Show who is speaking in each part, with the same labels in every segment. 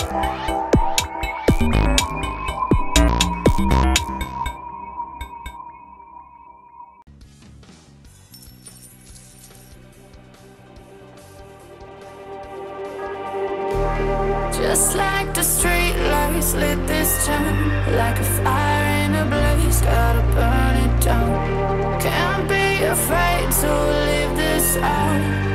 Speaker 1: Just like the street lights lit this town Like a fire in a blaze, gotta burn it down. Can't be afraid to live this out.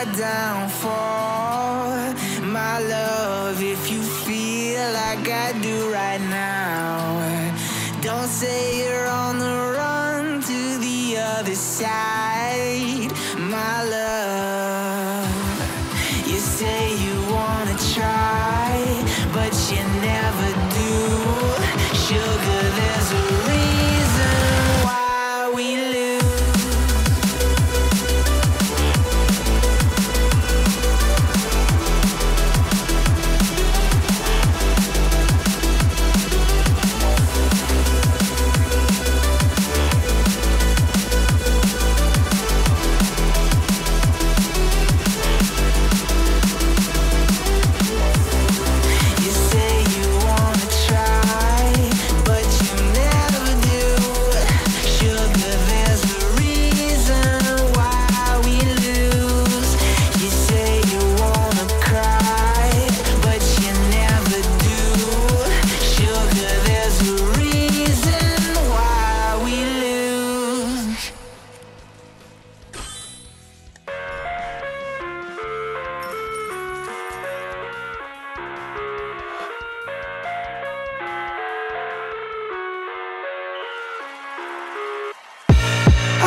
Speaker 1: I
Speaker 2: downfall. My love, if you feel like I do right now, don't say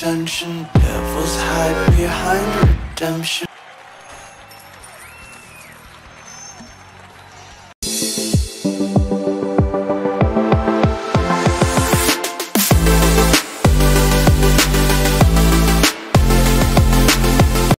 Speaker 3: Tension. Devils hide behind redemption.